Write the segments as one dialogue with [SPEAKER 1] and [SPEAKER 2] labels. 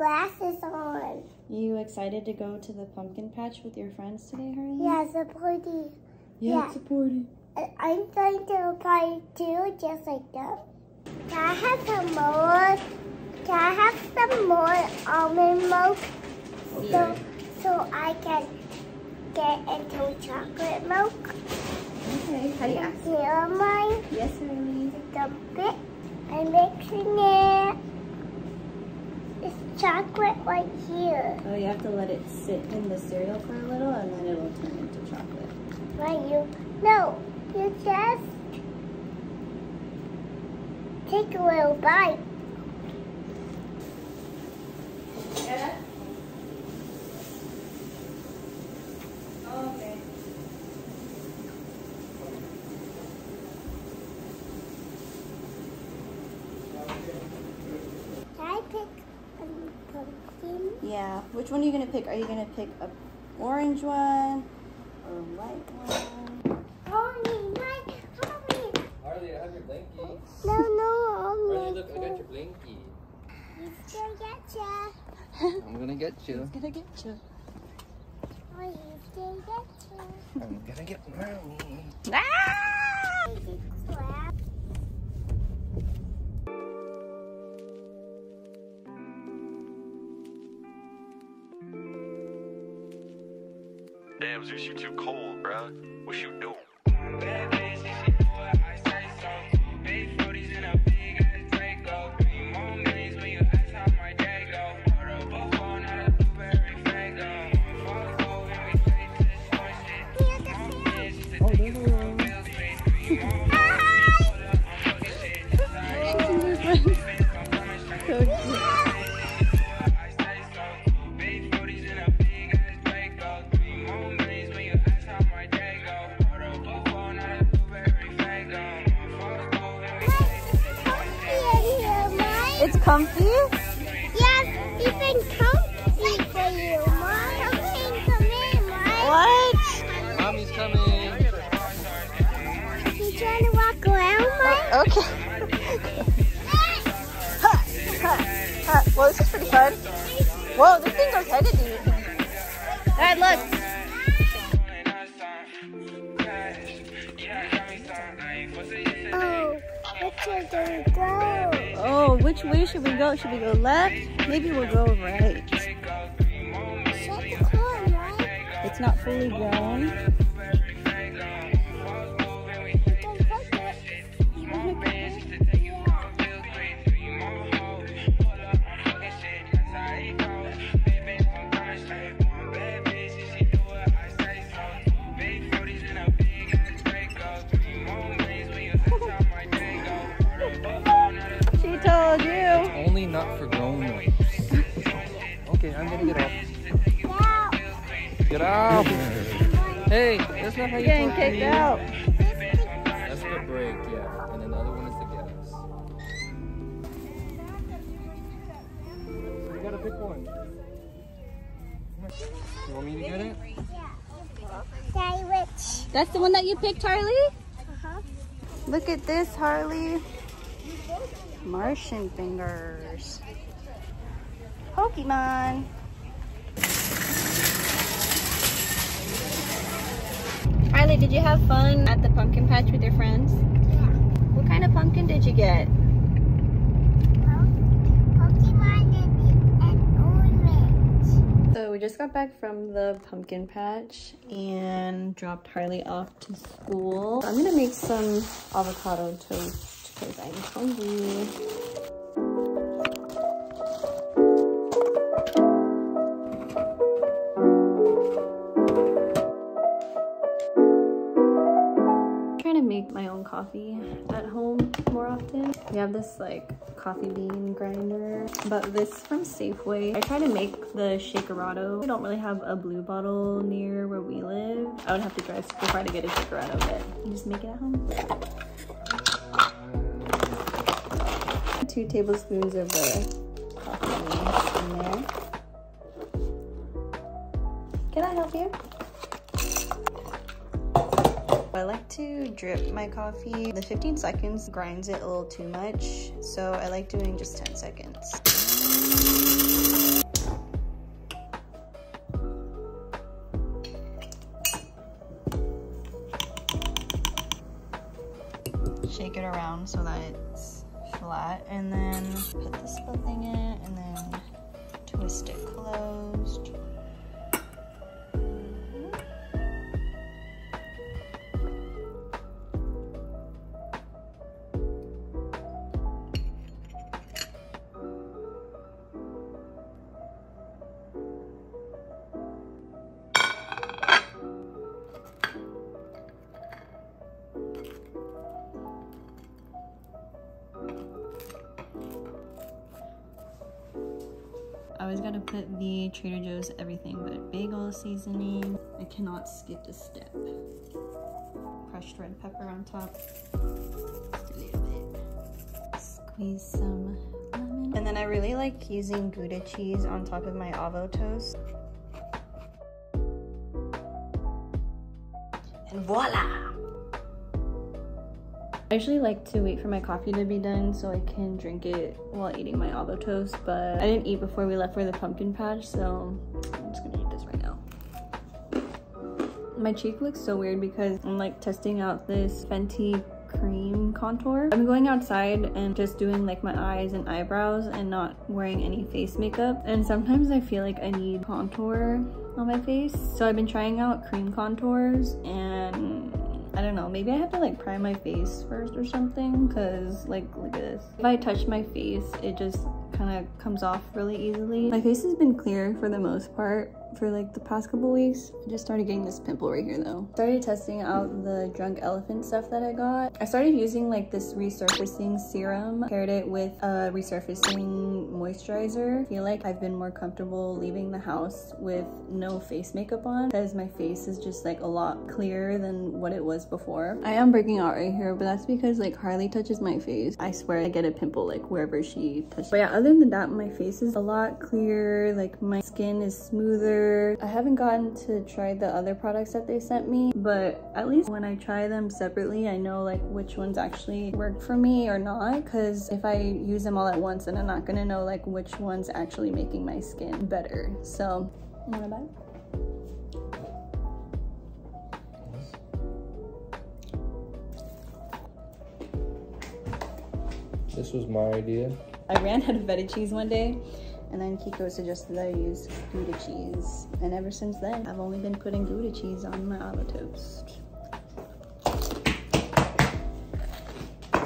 [SPEAKER 1] glasses on.
[SPEAKER 2] You excited to go to the pumpkin patch with your friends today, Harley?
[SPEAKER 1] Yeah, it's a party.
[SPEAKER 2] Yeah,
[SPEAKER 1] Yeah.
[SPEAKER 2] it's a party.
[SPEAKER 1] I'm going to party too, just like that. Can I have some more? Can I have some more almond milk? So, so I can get into chocolate milk.
[SPEAKER 2] Okay, how do you ask?
[SPEAKER 1] Here mine.
[SPEAKER 2] Yes, Harley.
[SPEAKER 1] Dump it. I'm mixing it. Chocolate right here.
[SPEAKER 2] Oh, you have to let it sit in the cereal for a little and then it'll turn into chocolate.
[SPEAKER 1] Right, you. No, you just take a little bite.
[SPEAKER 2] okay.
[SPEAKER 1] Can I pick a pumpkin?
[SPEAKER 2] Yeah. Which one are you gonna pick? Are you gonna pick a orange one or a white one?
[SPEAKER 1] Only my, only.
[SPEAKER 3] Harley, I have your blankie.
[SPEAKER 1] No, no,
[SPEAKER 3] Harley,
[SPEAKER 1] only.
[SPEAKER 3] look, I got your blankie.
[SPEAKER 1] He's gonna get ya.
[SPEAKER 3] I'm gonna get you.
[SPEAKER 2] Gonna get you.
[SPEAKER 1] Oh, he's gonna get ya.
[SPEAKER 3] I'm gonna get mommy.
[SPEAKER 2] Ah!
[SPEAKER 1] Clap.
[SPEAKER 4] Damn, you too cold, bruh. What you do?
[SPEAKER 2] Okay. Ha, ha, ha. Well, this is pretty fun. Whoa, this thing goes headed to you. Dad, look.
[SPEAKER 1] Oh, which way do we go?
[SPEAKER 2] Oh, which way should we go? Should we go left? Maybe we'll go right.
[SPEAKER 1] Shut the car, right?
[SPEAKER 2] It's not fully grown.
[SPEAKER 3] Pick one. You want me to get it?
[SPEAKER 1] Daddy, which?
[SPEAKER 2] That's the one that you picked, Harley?
[SPEAKER 1] Uh-huh.
[SPEAKER 2] Look at this, Harley. Martian fingers. Pokemon. Harley, did you have fun at the pumpkin patch with your friends?
[SPEAKER 1] Yeah.
[SPEAKER 2] What kind of pumpkin did you get?
[SPEAKER 1] Pokemon and, and orange.
[SPEAKER 2] So we just got back from the pumpkin patch and dropped Harley off to school. I'm gonna make some avocado toast because I'm hungry. Make my own coffee at home more often. We have this like coffee bean grinder, but this from Safeway. I try to make the Shakerato. We don't really have a blue bottle near where we live. I would have to drive super far to get a Shakerato, but you just make it at home. Two tablespoons of the coffee beans in there. Can I help you? I like to drip my coffee. The 15 seconds grinds it a little too much, so I like doing just 10 seconds. Trader Joe's everything but bagel seasoning. I cannot skip a step. Crushed red pepper on top. A little bit. Squeeze some lemon. And then I really like using Gouda cheese on top of my avo toast. And voila! I usually like to wait for my coffee to be done so I can drink it while eating my avo toast, but I didn't eat before we left for the pumpkin patch, so I'm just gonna eat this right now. My cheek looks so weird because I'm like testing out this Fenty cream contour. I'm going outside and just doing like my eyes and eyebrows and not wearing any face makeup. And sometimes I feel like I need contour on my face. So I've been trying out cream contours and I don't know, maybe I have to like prime my face first or something because like look at this. If I touch my face, it just kind of comes off really easily. My face has been clear for the most part for like the past couple weeks. I just started getting this pimple right here though. Started testing out the Drunk Elephant stuff that I got. I started using like this resurfacing serum, paired it with a resurfacing moisturizer. I feel like I've been more comfortable leaving the house with no face makeup on because my face is just like a lot clearer than what it was before. I am breaking out right here, but that's because like Harley touches my face. I swear I get a pimple like wherever she touches. But yeah, other than that, my face is a lot clearer. Like my skin is smoother I haven't gotten to try the other products that they sent me, but at least when I try them separately, I know like which ones actually work for me or not. Cause if I use them all at once, then I'm not gonna know like which one's actually making my skin better. So, wanna buy?
[SPEAKER 3] This was my idea.
[SPEAKER 2] I ran out of feta cheese one day and then Kiko suggested that I use Gouda cheese. And ever since then, I've only been putting Gouda cheese on my avocado toast.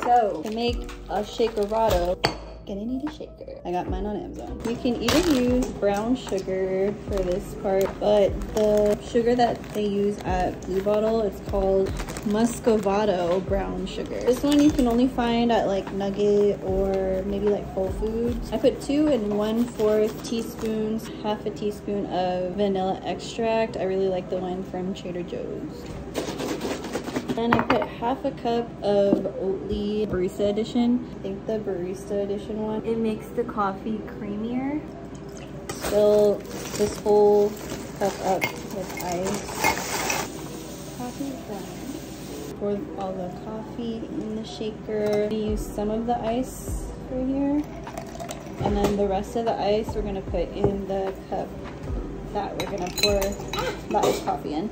[SPEAKER 2] So, to make a shakerato, gonna need a shaker. I got mine on Amazon. You can either use brown sugar for this part, but the sugar that they use at Blue Bottle, it's called Muscovado brown sugar. This one you can only find at like Nugget or maybe like Whole Foods. I put two and one fourth teaspoons, half a teaspoon of vanilla extract. I really like the one from Trader Joe's. And I put half a cup of Oatly Barista Edition. I think the Barista Edition one. It makes the coffee creamier. Fill this whole cup up with ice. Coffee's done. Pour all the coffee in the shaker. Use some of the ice right here. And then the rest of the ice we're gonna put in the cup that we're gonna pour the iced coffee in.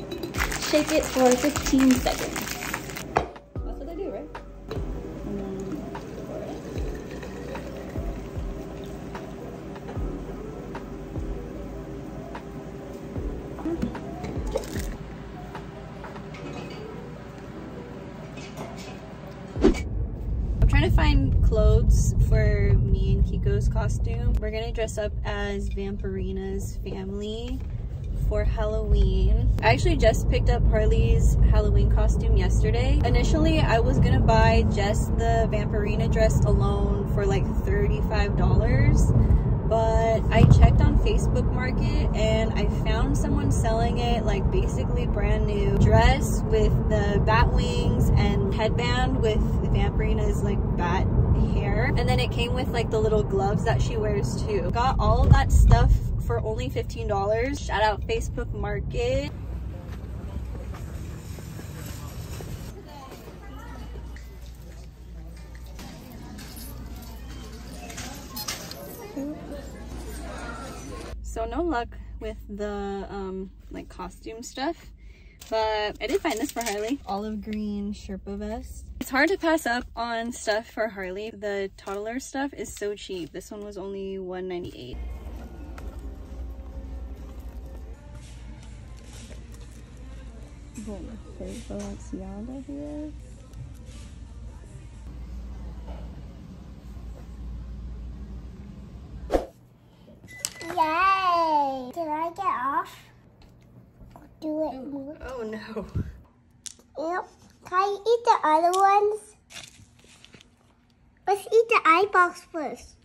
[SPEAKER 2] Shake it for 15 seconds. Costume. We're gonna dress up as Vampirina's family for Halloween. I actually just picked up Harley's Halloween costume yesterday. Initially, I was gonna buy just the Vampirina dress alone for like $35 but I checked on Facebook Market and I found someone selling it like basically brand new dress with the bat wings and headband with Vampirina's like bat hair and then it came with like the little gloves that she wears too. Got all that stuff for only $15. Shout out Facebook Market. So no luck with the um, like costume stuff, but I did find this for Harley. Olive green Sherpa vest. It's hard to pass up on stuff for Harley. The toddler stuff is so cheap. This one was only $1.98. There's Balenciaga here.
[SPEAKER 1] Yay! Can I get off? Do it oh, more.
[SPEAKER 2] Oh no.
[SPEAKER 1] Yep. Can I eat the other ones? Let's eat the eye box first.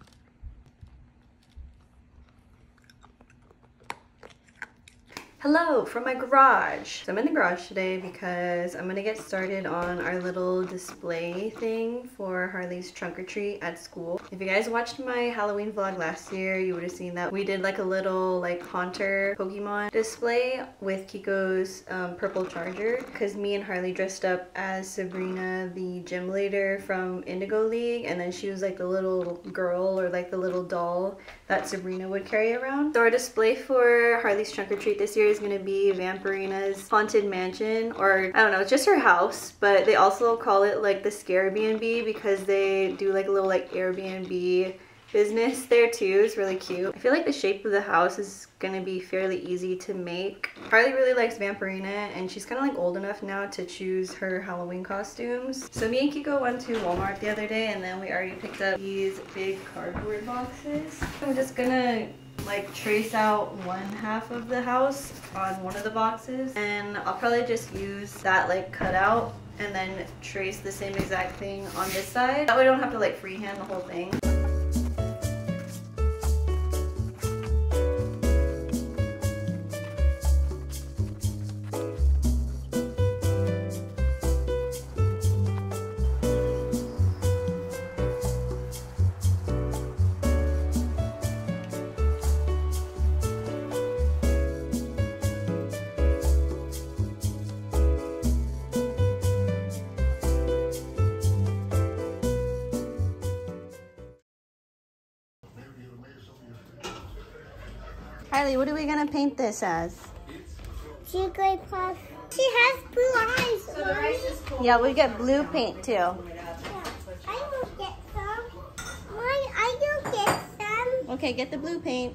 [SPEAKER 2] Hello from my garage. So I'm in the garage today because I'm gonna get started on our little display thing for Harley's trunk or treat at school. If you guys watched my Halloween vlog last year, you would have seen that we did like a little like Haunter Pokemon display with Kiko's um, purple charger because me and Harley dressed up as Sabrina the gym leader from Indigo League and then she was like the little girl or like the little doll that Sabrina would carry around. So our display for Harley's trunk or treat this year is to be Vampirina's Haunted Mansion, or I don't know, it's just her house, but they also call it like the Scare B&B because they do like a little like Airbnb business there too. It's really cute. I feel like the shape of the house is gonna be fairly easy to make. Harley really likes Vampirina and she's kind of like old enough now to choose her Halloween costumes. So me and Kiko went to Walmart the other day and then we already picked up these big cardboard boxes. I'm just gonna like trace out one half of the house on one of the boxes and I'll probably just use that like cutout and then trace the same exact thing on this side. That way I don't have to like freehand the whole thing. Harley, what are we gonna paint this as?
[SPEAKER 1] Sugar puff. She has blue eyes. Mommy.
[SPEAKER 2] Yeah, we get blue paint too.
[SPEAKER 1] I will get some. Mommy, I will get some.
[SPEAKER 2] Okay, get the blue paint.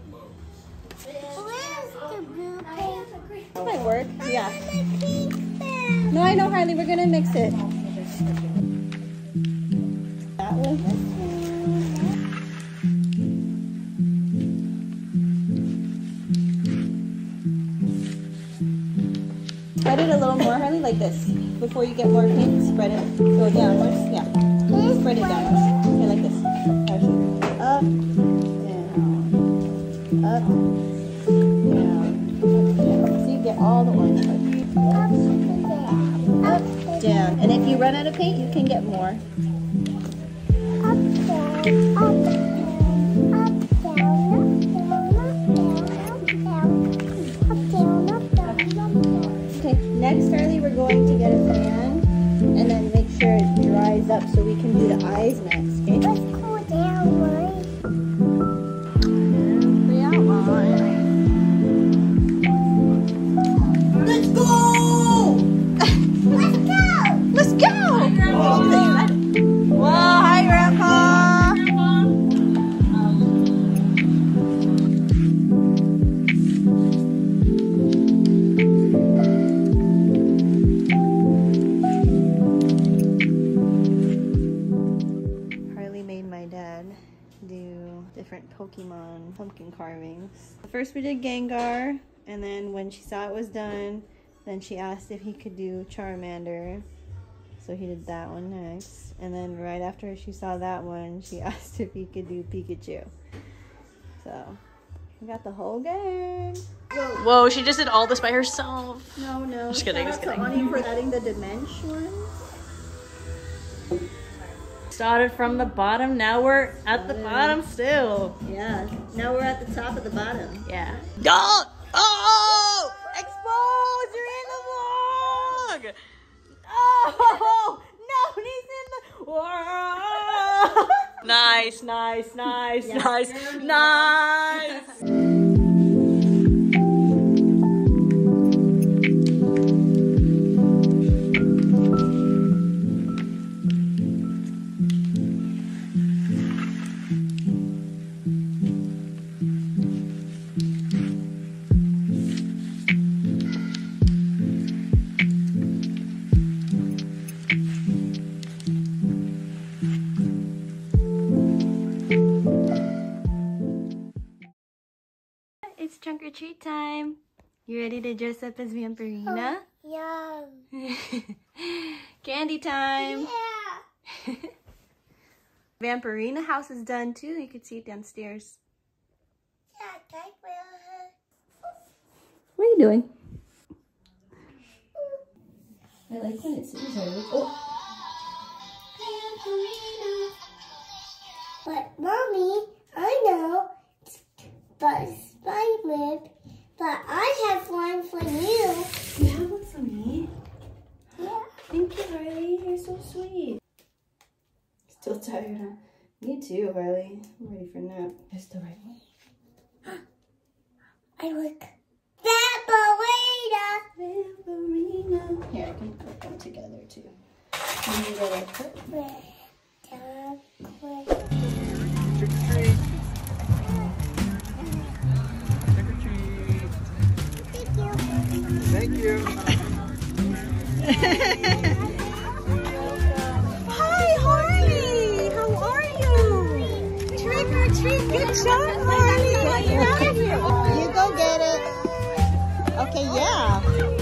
[SPEAKER 1] Where's the blue paint?
[SPEAKER 2] That might work. Yeah.
[SPEAKER 1] I want to keep them.
[SPEAKER 2] No, I know, Harley. We're gonna mix it. That one. A little more, Harley, like this. Before you get more paint, spread it. Go downwards. Yeah. Spread it downwards. Okay, like this. Up, down, up, down, up, down. Get all the orange parts.
[SPEAKER 1] Up,
[SPEAKER 2] Down. And if you run out of paint, you can get more.
[SPEAKER 1] up, down, up, down,
[SPEAKER 2] going to get a fan and then make sure it dries up so we can do the eyes next, okay? Different Pokemon pumpkin carvings. First we did Gengar, and then when she saw it was done, then she asked if he could do Charmander. So he did that one next. And then right after she saw that one, she asked if he could do Pikachu. So we got the whole gang.
[SPEAKER 5] Whoa, she just did all this by herself.
[SPEAKER 2] No, no.
[SPEAKER 5] Just kidding, just kidding.
[SPEAKER 2] Ani for adding the dimensions.
[SPEAKER 5] Started from the bottom, now we're at the bottom still.
[SPEAKER 2] Yeah. Now we're at the top of the bottom.
[SPEAKER 5] Yeah. Oh! Oh! Exposed! You're in the vlog! Oh! No, he's in the. Whoa! nice, nice, nice, nice, nice. Or treat time. You ready to dress up as Vampirina?
[SPEAKER 1] Oh, yum.
[SPEAKER 5] Candy time.
[SPEAKER 1] Yeah.
[SPEAKER 5] Vampirina house is done too. You can see it downstairs.
[SPEAKER 1] Yeah, I will.
[SPEAKER 5] What are you doing? I like when it sings. Oh.
[SPEAKER 1] But mommy,
[SPEAKER 5] Thank you.
[SPEAKER 2] Hi, Harley. How are you? Trick or treat. Good job, Harley. Get out of here. You go get it. Okay, yeah.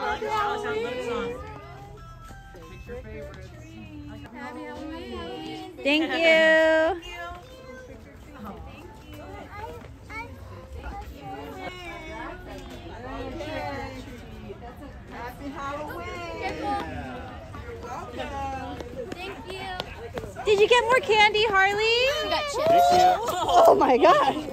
[SPEAKER 5] Halloween. Happy Halloween. Thank you. Thank you. Did you get more candy, Harley?
[SPEAKER 6] Got chips.
[SPEAKER 2] Oh my god.